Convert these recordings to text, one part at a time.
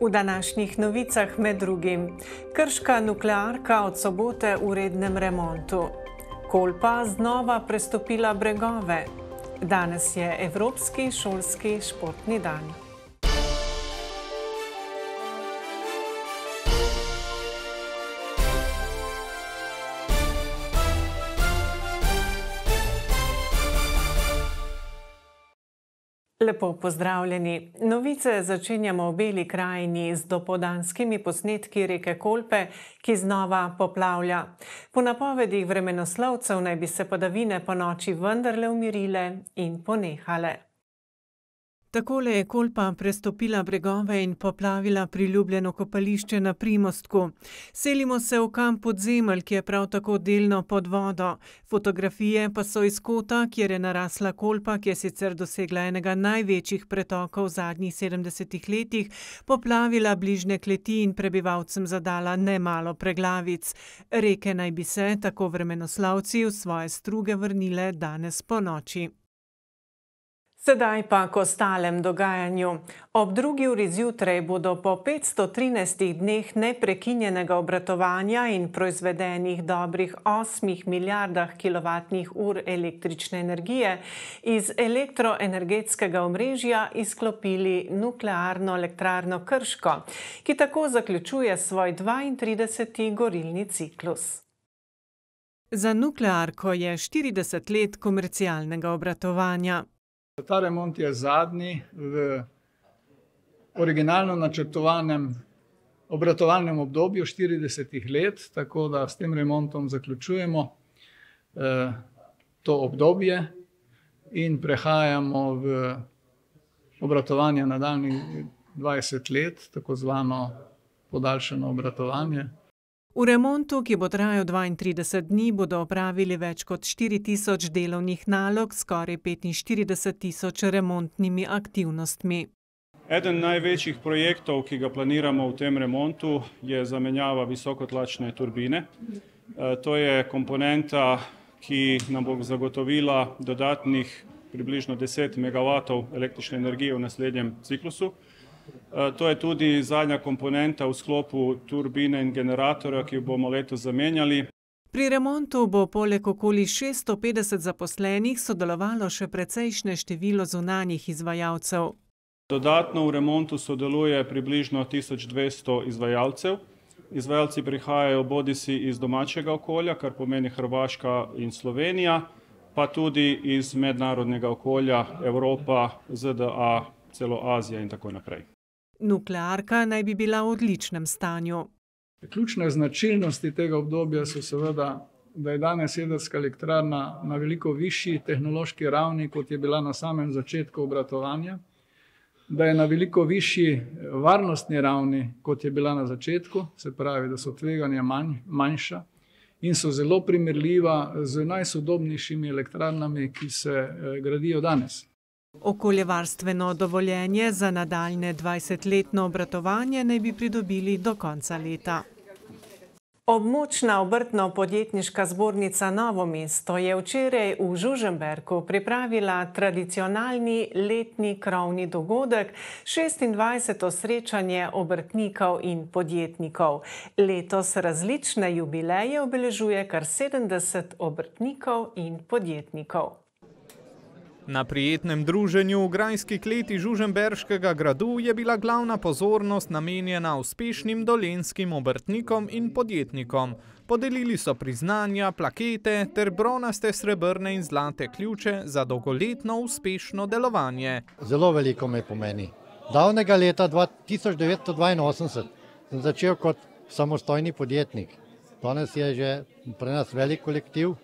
V današnjih novicah med drugim krška nuklearka od sobote v rednem remontu, Kolpa znova prestopila bregove. Danes je Evropski šolski športni dan. Lepo pozdravljeni. Novice začenjamo v Beli krajini z dopodanskimi posnetki reke Kolpe, ki znova poplavlja. Po napovedih vremenoslovcev naj bi se padavine po noči vendarle umirile in ponehale. Takole je Kolpa prestopila bregove in poplavila priljubljeno kopališče na Primostku. Selimo se v kamp Podzemelj, ki je prav tako delno pod vodo. Fotografije pa so iz kota, kjer je narasla Kolpa, ki je sicer dosegla enega največjih pretokov v zadnjih sedemdesetih letih, poplavila bližnje kleti in prebivalcem zadala nemalo preglavic. Reke naj bi se, tako vremenoslovci, v svoje struge vrnile danes ponoči. Sedaj pa k ostalem dogajanju. Ob drugi uri zjutraj bodo po petsto trinajstih dneh neprekinjenega obratovanja in proizvedenih dobrih osmih milijardah kilovatnih ur električne energije iz elektroenergetskega omrežja izklopili Nuklearno elektrarno Krško, ki tako zaključuje svoj dvaintrideseti gorilni ciklus. Za nuklearko je štirideset let komercialnega obratovanja. Ta remont je zadnji v originalno načrtovanem obratovalnem obdobju štiridesetih let, tako da s tem remontom zaključujemo, to obdobje in prehajamo v obratovanje nadaljnjih dvajset let, tako zvano podaljšano obratovanje. V remontu, ki bo trajal dvaintrideset dni, bodo opravili več kot štiri tisoč delovnih nalog skoraj petinštirideset tisoč remontnimi aktivnostmi. Eden največjih projektov, ki ga planiramo v tem remontu, je zamenjava visokotlačne turbine. to je komponenta, ki nam bo zagotovila dodatnih približno deset megavatov električne energije v naslednjem ciklusu. To je tudi zadnja komponenta v sklopu turbine in generatorja, ki ju bomo letos zamenjali. Pri remontu bo poleg okoli šeststo petdeset zaposlenih sodelovalo še precejšnje število zunanjih izvajalcev. Dodatno v remontu sodeluje približno tisoč dvesto izvajalcev. Izvajalci prihajajo bodisi iz domačega okolja, kar pomeni Hrvaška in Slovenija, pa tudi iz mednarodnega okolja, Evropa, ZDA, celo Azija in tako naprej. Nuklearka naj bi bila v odličnem stanju. Ključne značilnosti tega obdobja so seveda, da je danes jedrska elektrarna na veliko višji tehnološki ravni, kot je bila na samem začetku obratovanja, da je na veliko višji varnostni ravni, kot je bila na začetku, se pravi, da so tveganja manj, manjša, in so zelo primerljiva z najsodobnejšimi elektrarnami, ki se, gradijo danes. Okoljevarstveno dovoljenje za nadaljnje dvajsetletno obratovanje naj bi pridobili do konca leta. Območna Obrtno-podjetniška zbornica Novo mesto je včeraj v Žužemberku pripravila tradicionalni letni krovni dogodek, šestindvajseto srečanje obrtnikov in podjetnikov. Letos različne jubileje obeležuje kar sedemdeset obrtnikov in podjetnikov. Na prijetnem druženju v grajski kleti Žužemberškega gradu je bila glavna pozornost namenjena uspešnim dolenjskim obrtnikom in podjetnikom. Podelili so priznanja, plakete ter bronaste, srebrne in zlate ključe za dolgoletno uspešno delovanje. Zelo veliko mi pomeni. Davnega leta dva tisoč devetsto dvainosemdeset sem začel kot samostojni podjetnik. Danes je že pri nas velik kolektiv,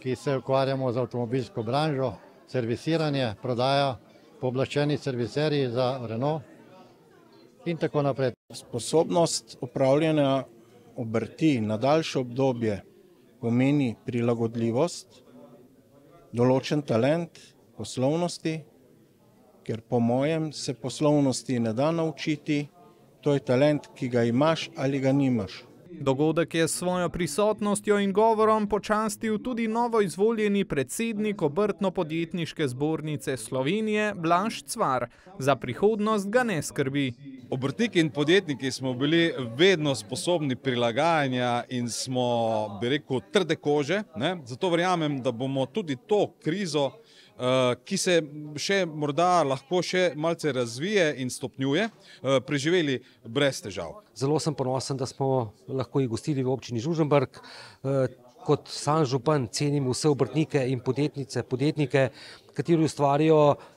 ki se ukvarjamo z avtomobilsko branžo, servisiranje, prodaja, pooblaščeni serviserji za Renault in tako naprej. Sposobnost upravljanja obrti na daljše obdobje pomeni prilagodljivost, določen talent poslovnosti, ker po mojem se poslovnosti ne da naučiti, to je talent, ki ga imaš ali ga nimaš. Dogodek je s svojo prisotnostjo in govorom počastil tudi novoizvoljeni predsednik Obrtno-podjetniške zbornice Slovenije, Blaž Cvar. Za prihodnost ga ne skrbi. Obrtniki in podjetniki smo bili vedno sposobni prilagajanja in smo, bi rekel, trde kože. Ne? Zato verjamem, da bomo tudi to krizo, uh, ki se še morda lahko še malce razvije in stopnjuje, uh, preživeli brez težav. Zelo sem ponosen, da smo lahko jih gostili v občini Žuženberg. Uh, kot sam župan cenim vse obrtnike in podjetnice, podjetnike, kateri ustvarjajo Eh,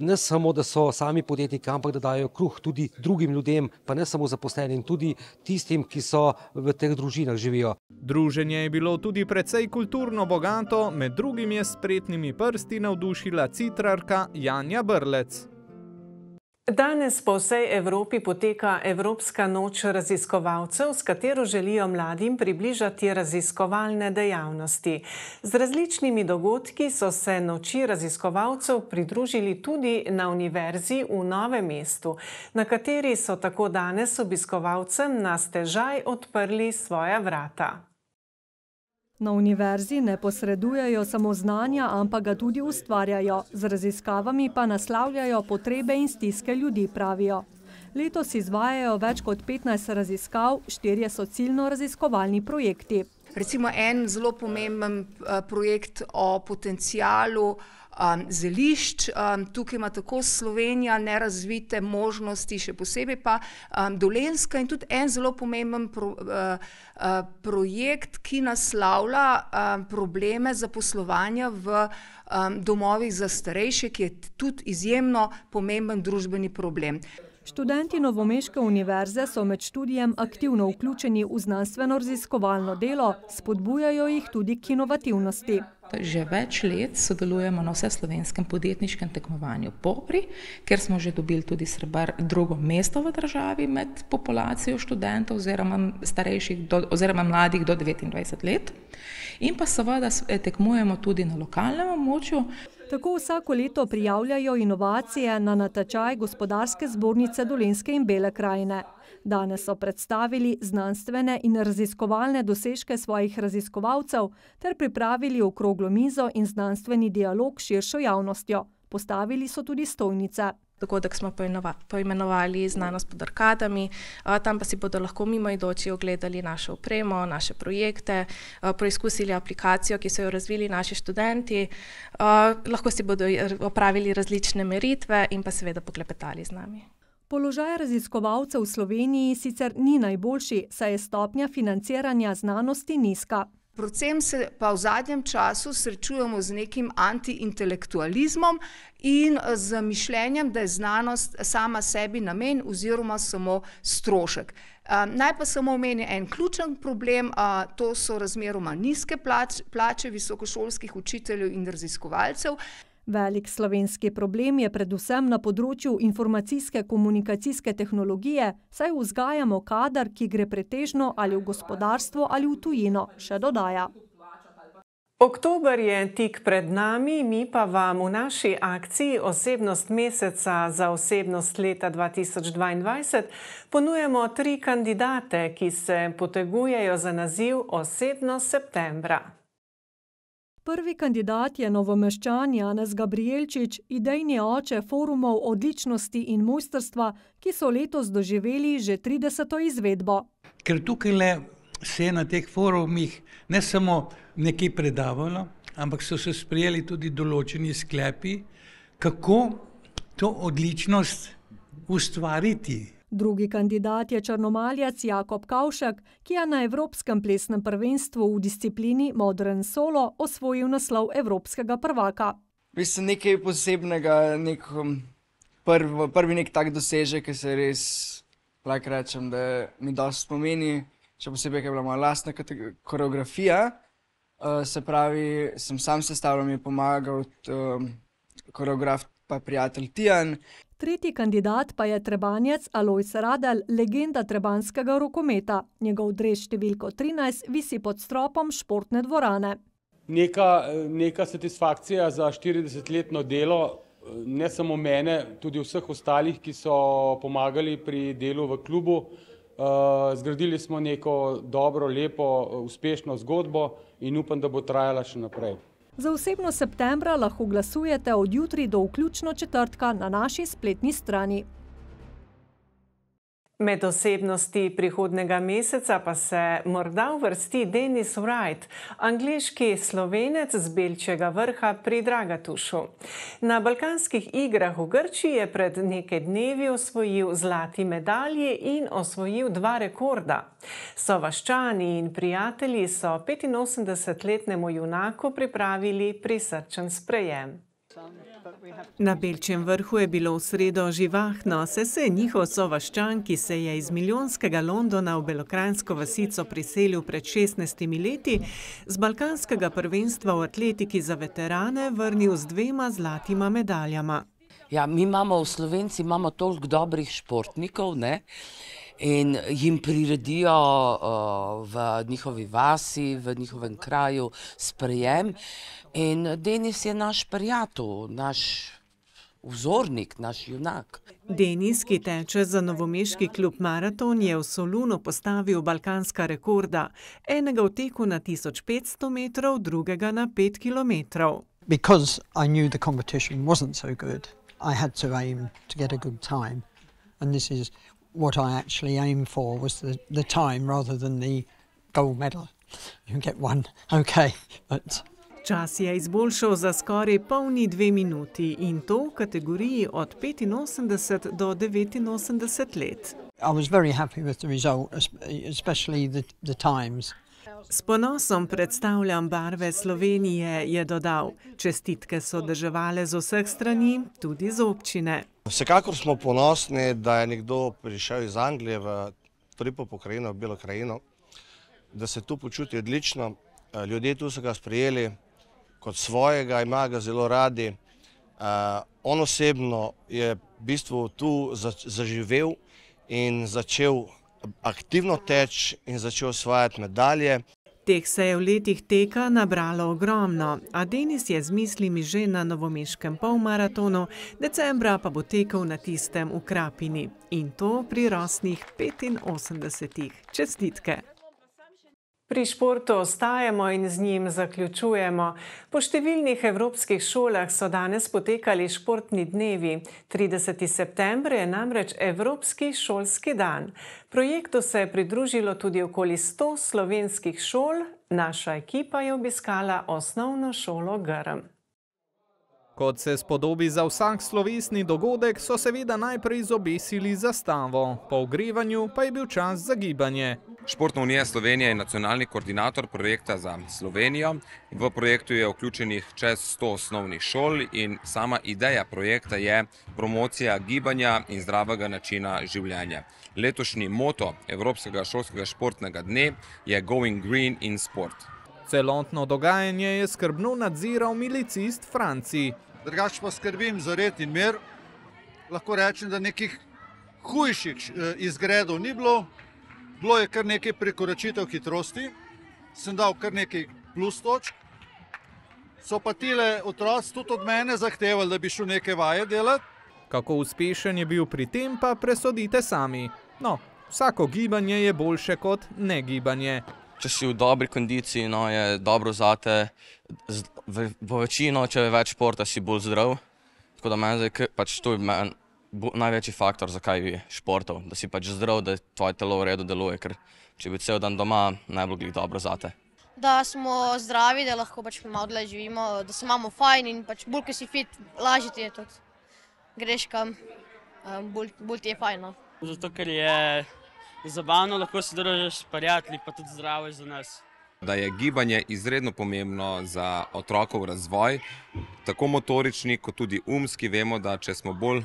ne samo, da so sami podjetniki, ampak da dajo kruh tudi drugim ljudem, pa ne samo zaposlenim, tudi tistim, ki so v teh družinah živijo. Druženje je bilo tudi precej kulturno bogato, med drugim je s spretnimi prsti navdušila citrarka Janja Brlec. Danes po vsej Evropi poteka Evropska noč raziskovalcev, s katero želijo mladim približati raziskovalne dejavnosti. Z različnimi dogodki so se noči raziskovalcev pridružili tudi na Univerzi v Novem mestu, na kateri so tako danes obiskovalcem na stežaj odprli svoja vrata. Na univerzi ne posredujejo samo znanja, ampak ga tudi ustvarjajo, z raziskavami pa naslavljajo potrebe in stiske ljudi, pravijo. Letos izvajajo več kot 15 raziskav, štirje so ciljno raziskovalni projekti. Recimo en zelo pomemben eh, projekt o potencijalu um, zelišč. Um, tukaj ima tako Slovenija nerazvite možnosti, še posebej pa um, Dolenska in tudi en zelo pomemben pro, uh, uh, projekt, ki naslavlja um, probleme zaposlovanja v um, domovih za starejše, ki je tudi izjemno pomemben družbeni problem. Študenti Novomeške univerze so med študijem aktivno vključeni v znanstveno raziskovalno delo, spodbujajo jih tudi k inovativnosti. Že več let sodelujemo na vseslovenskem podjetniškem tekmovanju Popri, ker smo že dobili tudi srebar drugo mesto v državi med populacijo študentov oziroma do, oziroma mladih do 29 let. In pa seveda tekmujemo tudi na lokalnem območju. Tako vsako leto prijavljajo inovacije na natečaj gospodarske zbornice Dolenske in Bele krajine. Danes so predstavili znanstvene in raziskovalne dosežke svojih raziskovalcev ter pripravili okroglo mizo in znanstveni dialog s širšo javnostjo. Postavili so tudi stojnice. Dogodek smo poimenovali Znanost pod arkadami, tam pa si bodo lahko mimoidoči ogledali našo opremo, naše projekte, preizkusili aplikacijo, ki so jo razvili naši študenti, lahko si bodo opravili različne meritve in pa seveda poklepetali z nami. Položaj raziskovalcev v Sloveniji sicer ni najboljši, saj je stopnja financiranja znanosti nizka. Predvsem se pa v zadnjem času srečujemo z nekim antiintelektualizmom in z mišljenjem, da je znanost sama sebi namen oziroma samo strošek. Naj pa samo omeni en ključen problem, to so razmeroma nizke plače visokošolskih učiteljev in raziskovalcev. Velik slovenski problem je predvsem na področju informacijske komunikacijske tehnologije, saj vzgajamo kadar, ki gre pretežno ali v gospodarstvo ali v tujino, še dodaja. Oktober je tik pred nami, mi pa vam v naši akciji Osebnost meseca za osebnost leta 2022 ponujemo tri kandidate, ki se potegujejo za naziv Osebnost septembra. Prvi kandidat je novomeščan Janez Gabrielčič, idejni oče forumov odličnosti in mojstrstva, ki so letos doživeli že 30. izvedbo. Ker tukaj le se je na teh forumih ne samo nekaj predavalo, ampak so se sprijeli tudi določeni sklepi, kako to odličnost ustvariti. Drugi kandidat je črnomaljac Jakob Kavšek, ki je na Evropskem plesnem prvenstvu v disciplini Modern Solo osvojil naslov Evropskega prvaka. Mislim, nekaj posebnega, nek, um, prv, prvi nek tak dosežek, ki se res lahko rečem, da mi dosti spomeni, še posebej, ker je bila moja lastna koreografija. Uh, se pravi, sem sam sestavljal, mi je pomagal um, koreograf pa prijatelj Tijan. Tretji kandidat pa je trebanjec Alojs Radel, legenda trebanskega rokometa. Njegov drež številko 13 visi pod stropom športne dvorane. Neka, neka satisfakcija za 40-letno delo, ne samo mene, tudi vseh ostalih, ki so pomagali pri delu v klubu. Zgradili smo neko dobro, lepo, uspešno zgodbo in upam, da bo trajala še naprej. Za osebno septembra lahko glasujete od jutri do vključno četrtka na naši spletni strani. Med osebnosti prihodnega meseca pa se morda uvrsti Denis Wright, angliški slovenec z Belčjega vrha pri Dragatušu. Na balkanskih igrah v Grčiji je pred nekaj dnevi osvojil zlati medalji in osvojil dva rekorda. Sovaščani in prijatelji so 85-letnemu junaku pripravili prisrčen sprejem. Na Belčjem vrhu je bilo v sredo živahno, se se je njihov sovaščan, ki se je iz milijonskega Londona v Belokransko vasico priselil pred 16 leti, z balkanskega prvenstva v atletiki za veterane vrnil z dvema zlatima medaljama. Ja, mi imamo v Slovenci imamo toliko dobrih športnikov, ne? In jim priredijo uh, v njihovi vasi, v njihovem kraju sprejem. In Denis je naš prijatelj, naš vzornik, naš junak. Denis, ki teče za novomeški klub Maraton, je v Solunu postavil balkanska rekorda. Enega v teku na 1500 metrov, drugega na 5 km. Because I knew the competition wasn't so good, I had to aim to get a good time. And this is what I actually aimed for was the, the time rather than the gold medal. You get one, okay, but Čas je izboljšal za skoraj polni dve minuti in to v kategoriji od 85 do 89 let. I was very happy with the result, especially the, the times. S ponosom predstavljam barve Slovenije, je dodal. Čestitke so državale z vseh strani, tudi z občine. Vsekakor smo ponosni, da je nekdo prišel iz Anglije v tripo pokrajino, v Belo krajino, da se tu počuti odlično. Ljudje tu so ga sprejeli kot svojega, ima ga zelo radi. On osebno je v bistvu tu zaživel in začel aktivno teč in začel osvajati medalje. Teh se je v letih teka nabralo ogromno, a Denis je z mislimi že na novomeškem polmaratonu, decembra pa bo tekel na tistem v Krapini. In to pri rosnih 85. Čestitke! Pri športu ostajamo in z njim zaključujemo. Po številnih evropskih šolah so danes potekali športni dnevi. 30. september je namreč Evropski šolski dan. Projektu se je pridružilo tudi okoli 100 slovenskih šol, naša ekipa je obiskala osnovno šolo Grm. Kot se spodobi za vsak slovesni dogodek, so seveda najprej zobesili zastavo. Po ogrevanju pa je bil čas za gibanje. Športna unija Slovenije je nacionalni koordinator projekta za Slovenijo. V projektu je vključenih čez 100 osnovnih šol in sama ideja projekta je promocija gibanja in zdravega načina življenja. Letošnji moto Evropskega šolskega športnega dne je Going Green in Sport. Celotno dogajanje je skrbno nadziral milicist Franci. Drugač pa skrbim za red in mir. Lahko rečem, da nekih hujših izgredov ni bilo. Bilo je kar nekaj prekoračitev hitrosti, sem dal kar nekaj plus točk. So pa tile otroci tudi od mene zahtevali, da bi šel neke vaje delati. Kako uspešen je bil pri tem, pa presodite sami. No, vsako gibanje je boljše kot negibanje. Če si v dobri kondiciji, no, je dobro zate. V, v večino, če je več športa, si bolj zdrav. Tako da meni zdaj, pač to je meni največji faktor, zakaj bi športov, da si pač zdrav, da tvoje telo v redu deluje, ker če bi cel dan doma, ne bi bilo dobro zate. Da smo zdravi, da lahko pač malo dlje živimo, da se imamo fajn in pač bolj, ko si fit, lažje ti je tudi. Greš kam, bolj, bolj ti je fajn. No. Zato, ker je zabavno, lahko se družiš s prijatelji, pa tudi zdravo je za nas. Da je gibanje izredno pomembno za otrokov razvoj, tako motorični kot tudi umski. Vemo, da če smo bolj uh,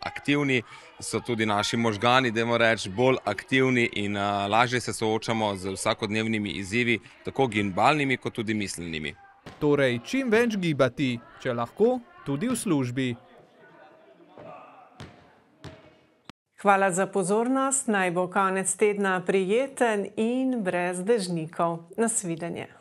aktivni, so tudi naši možgani, da moramo reči, bolj aktivni in uh, lažje se soočamo z vsakodnevnimi izzivi, tako gimbalnimi kot tudi miselnimi. Torej, čim več gibati, če lahko, tudi v službi. Hvala za pozornost, naj bo konec tedna prijeten in brez dežnikov. Nasvidenje.